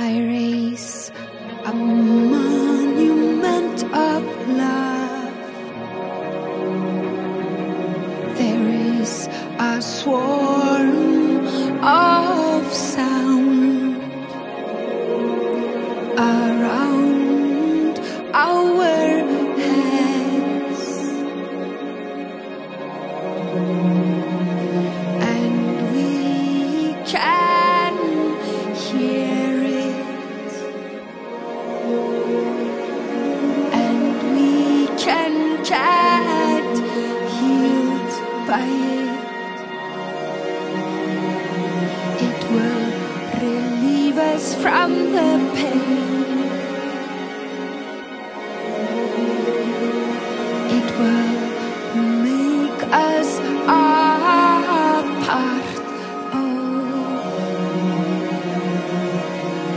I raise a monument of love. There is a swarm of sound around our. país. It will relieve us from the pain. It will make us a part oh,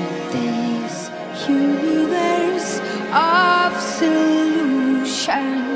of this universe of solutions.